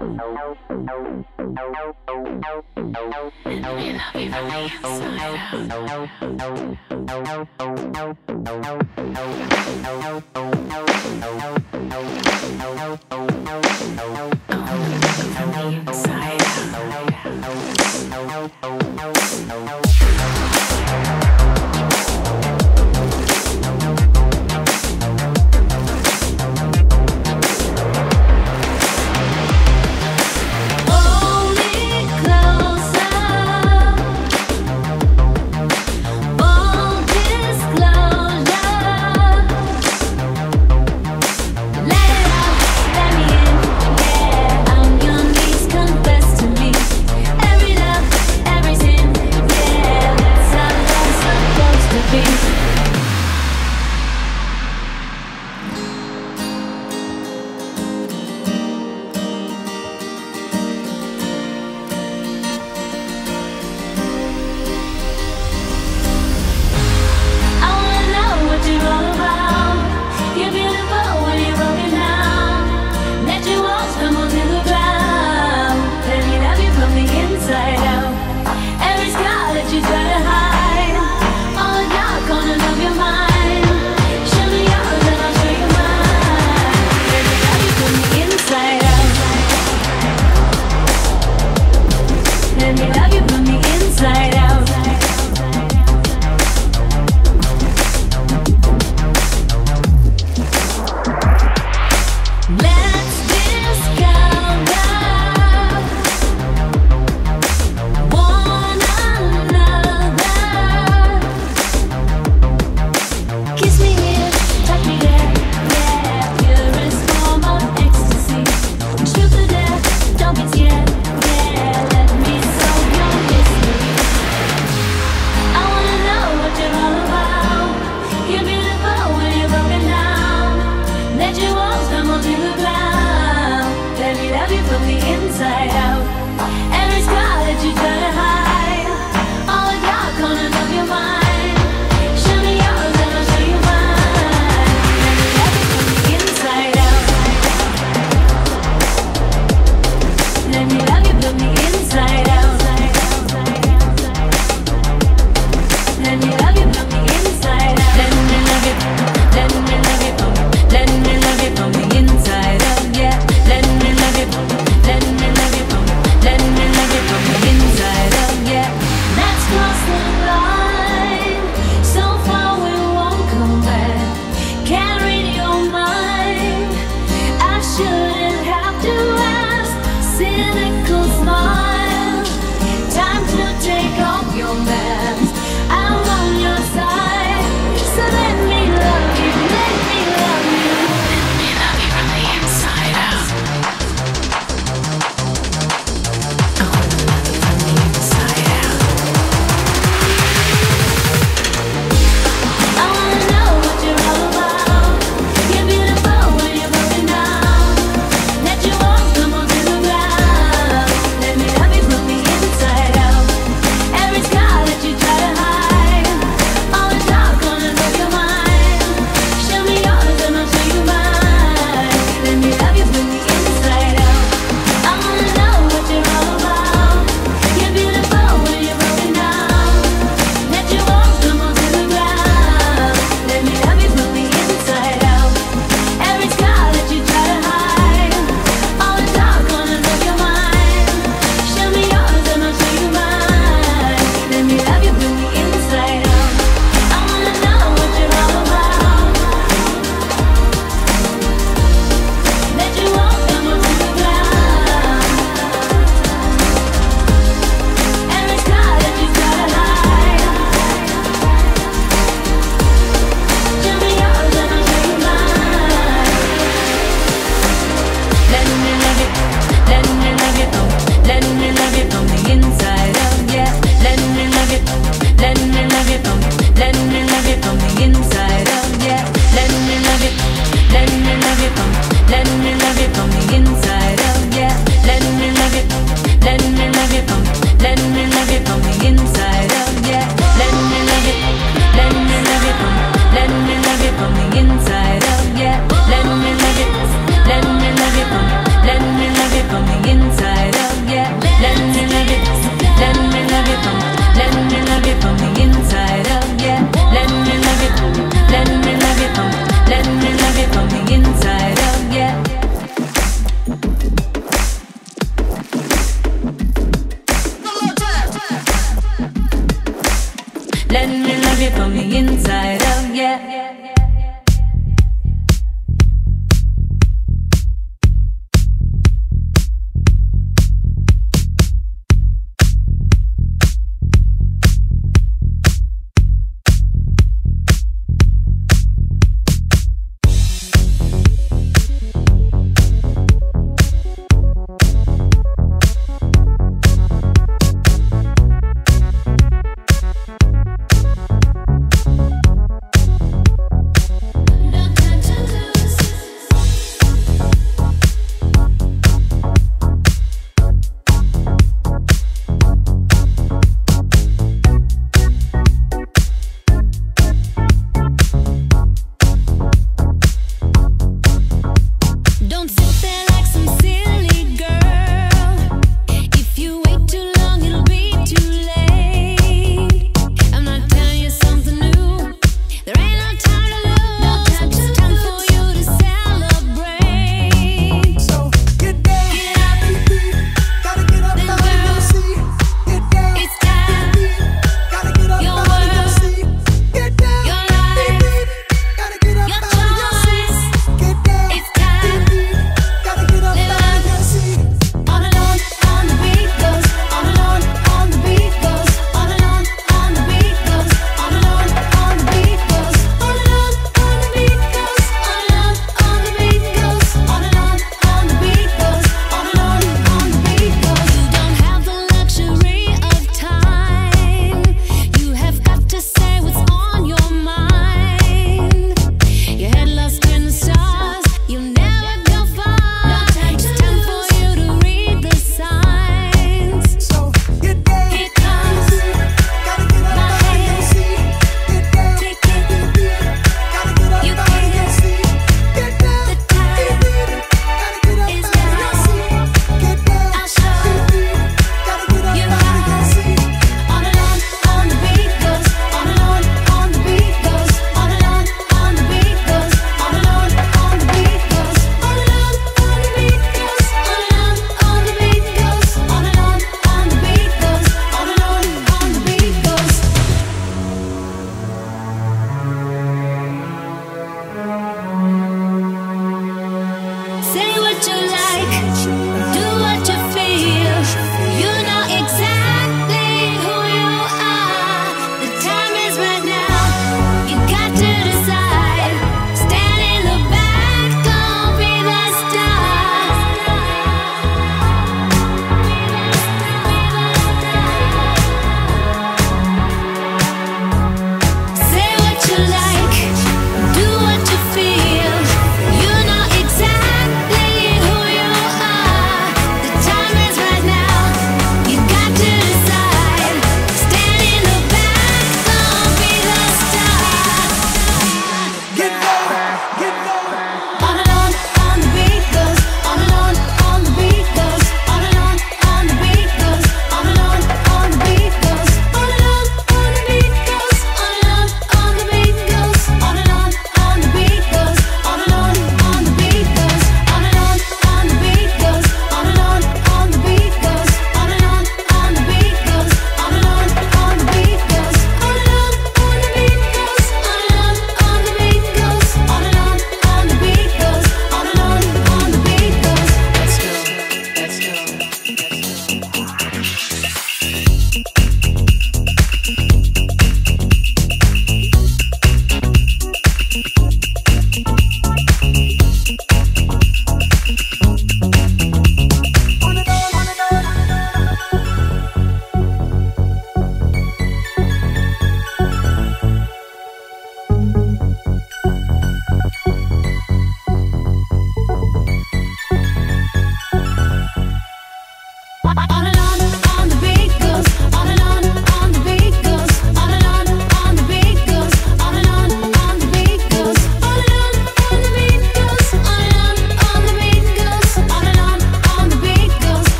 Every love,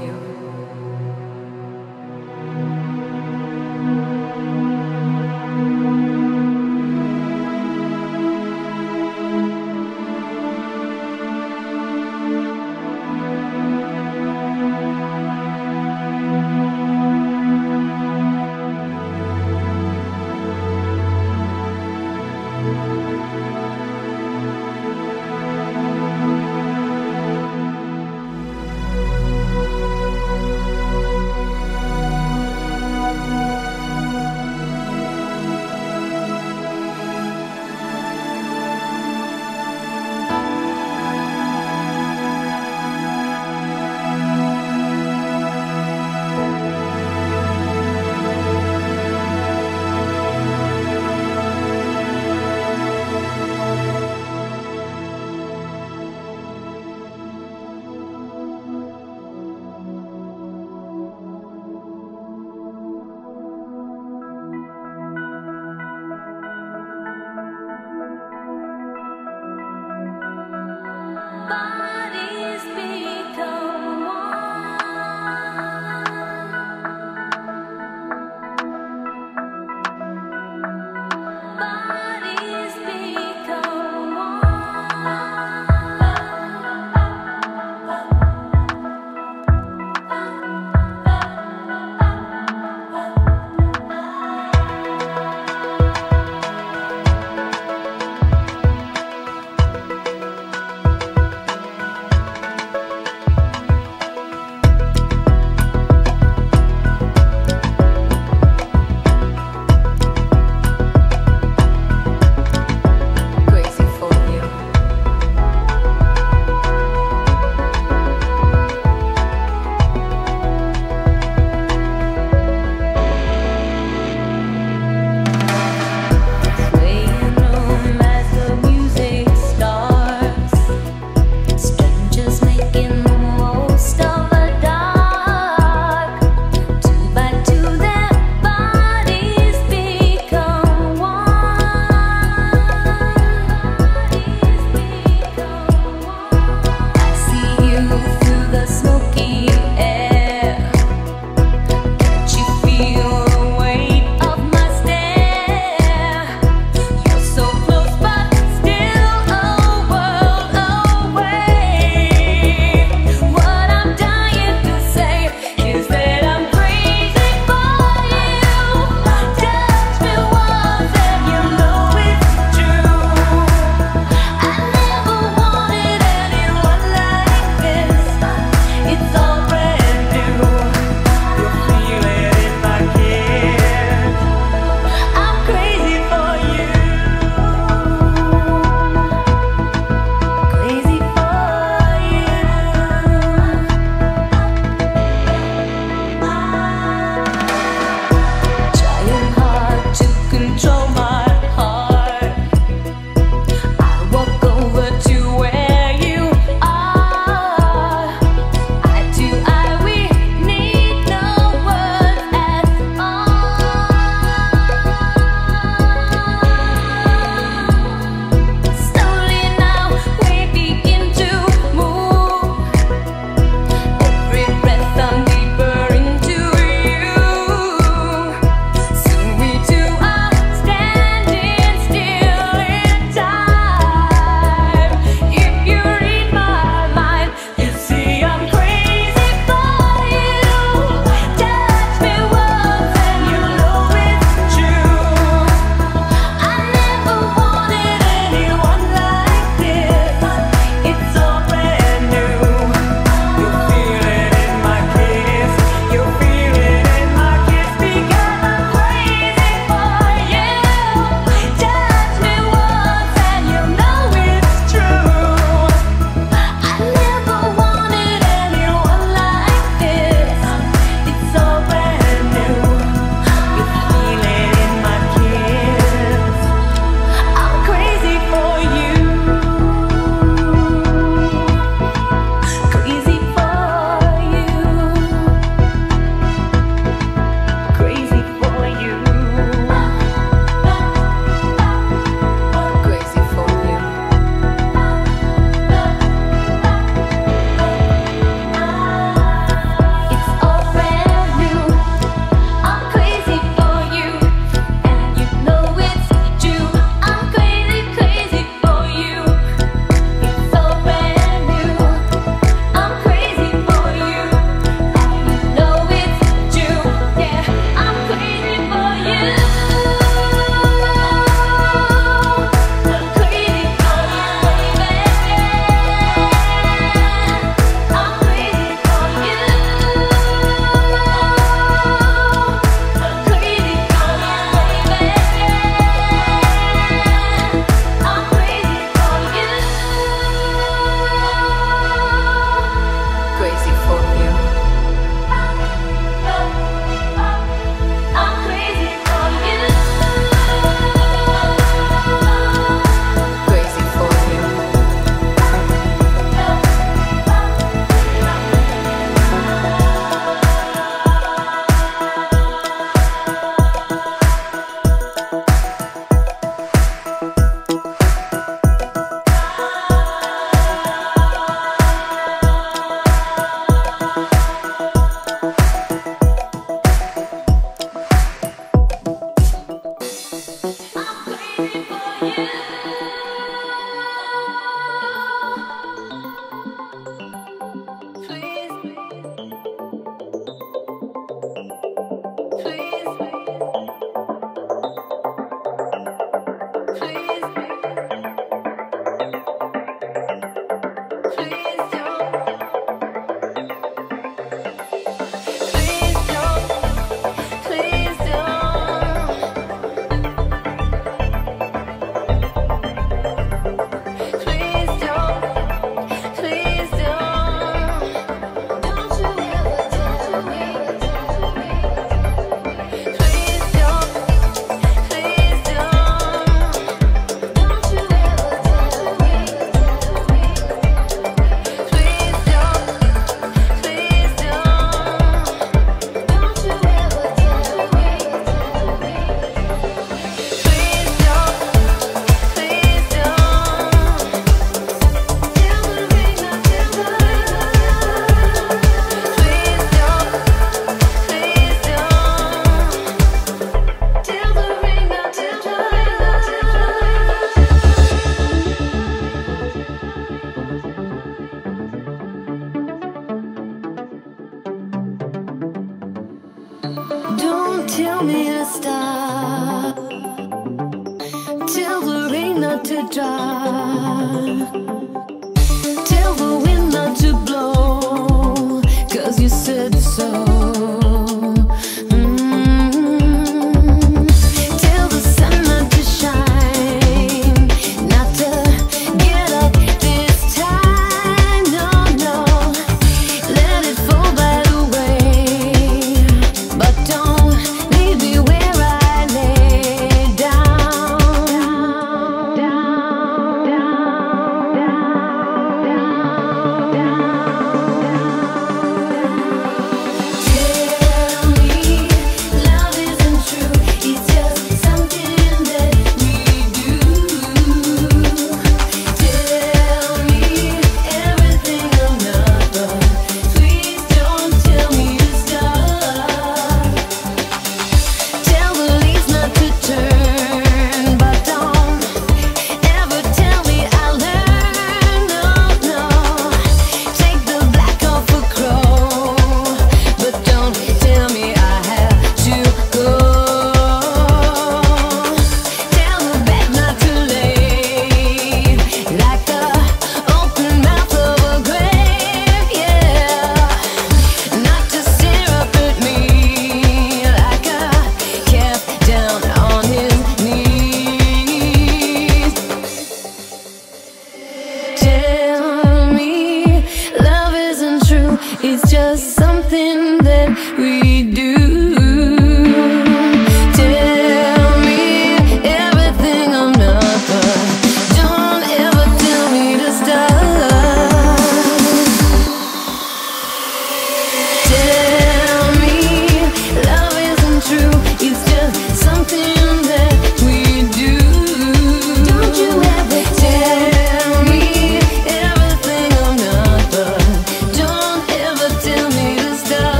you.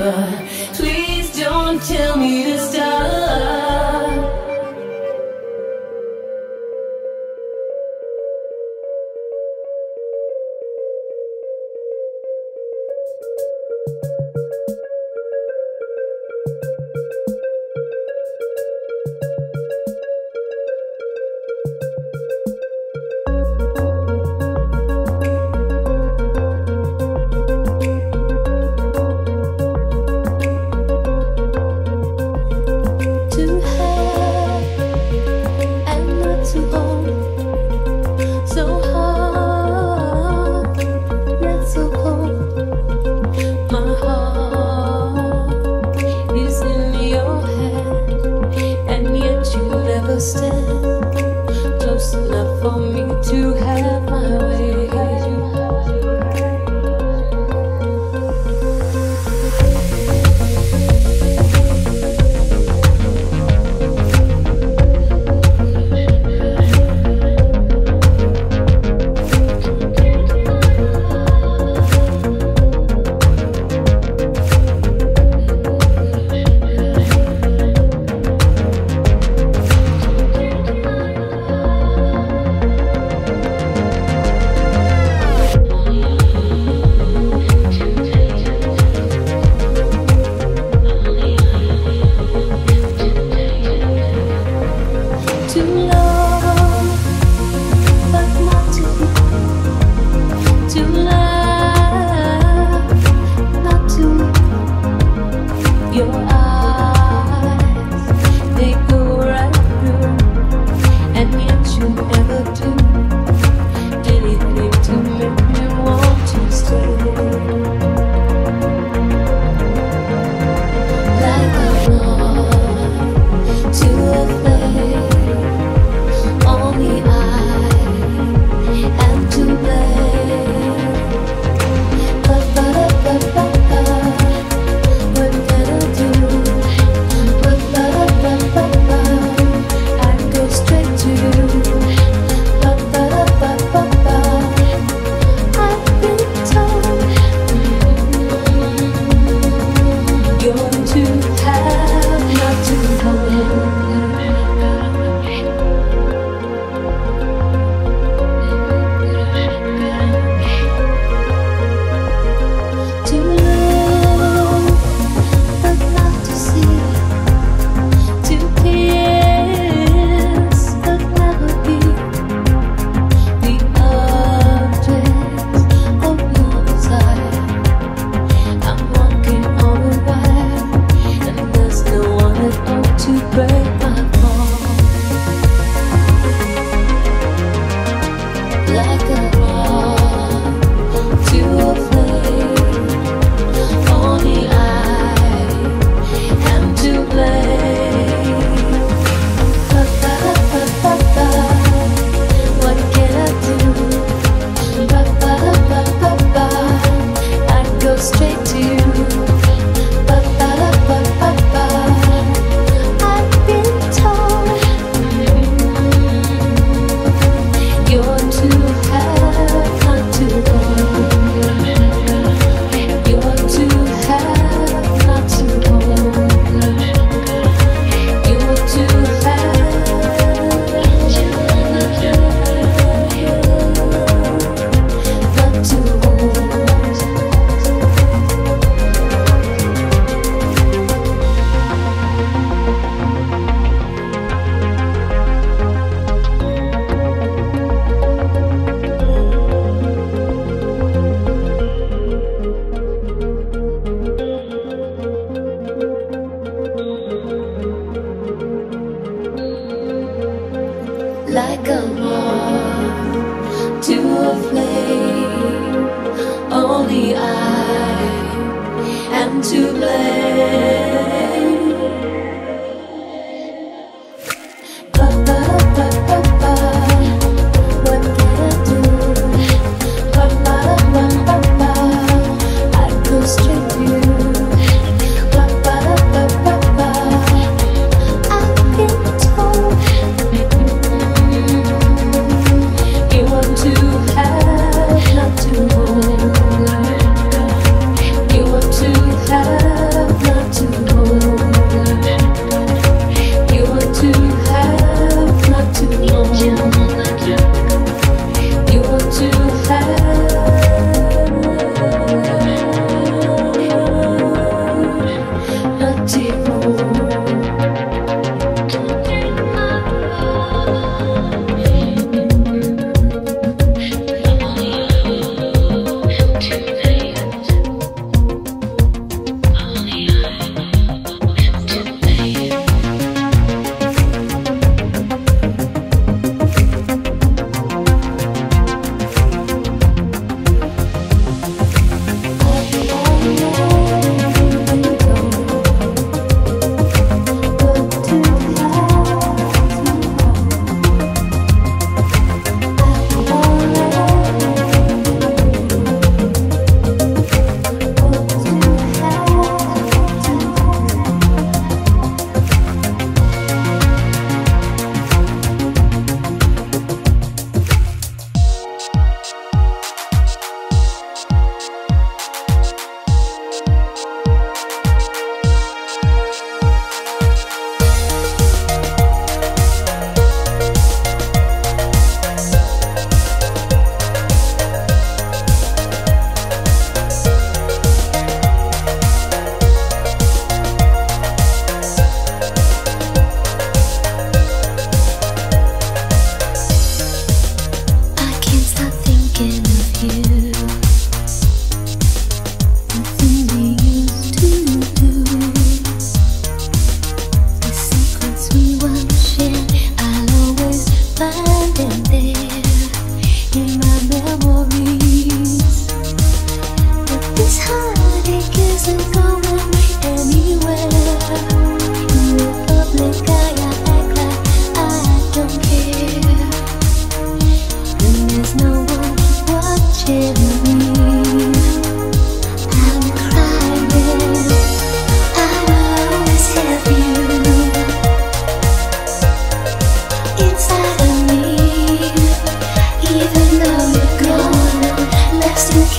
but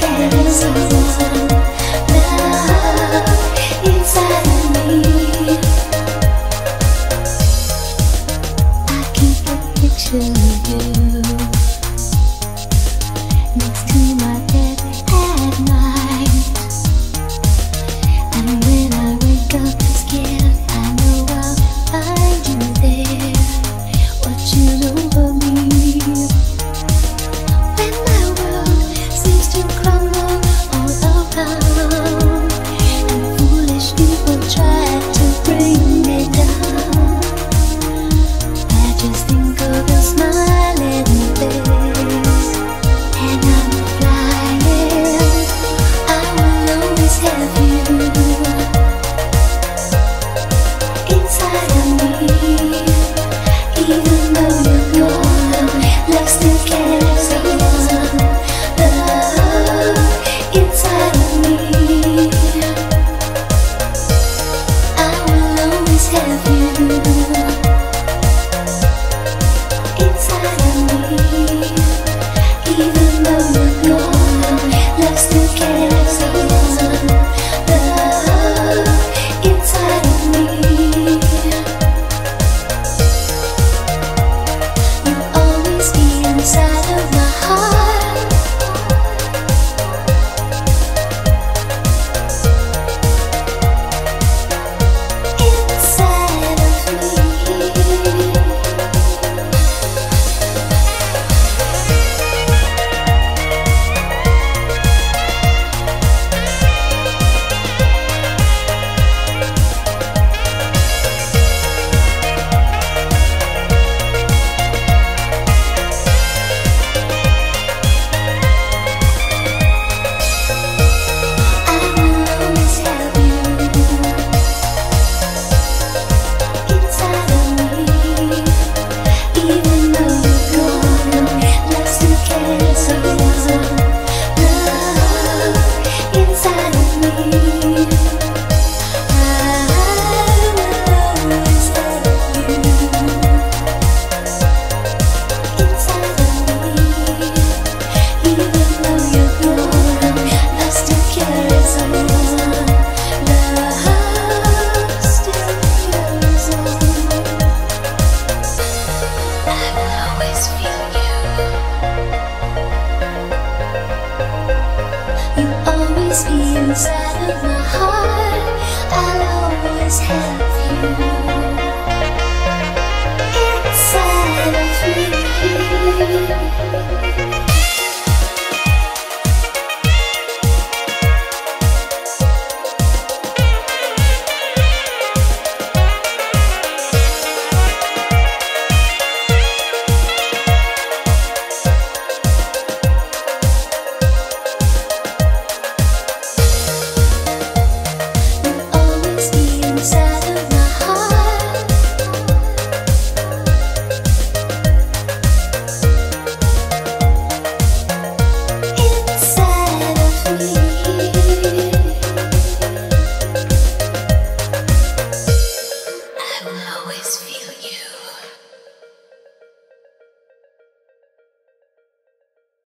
Yes.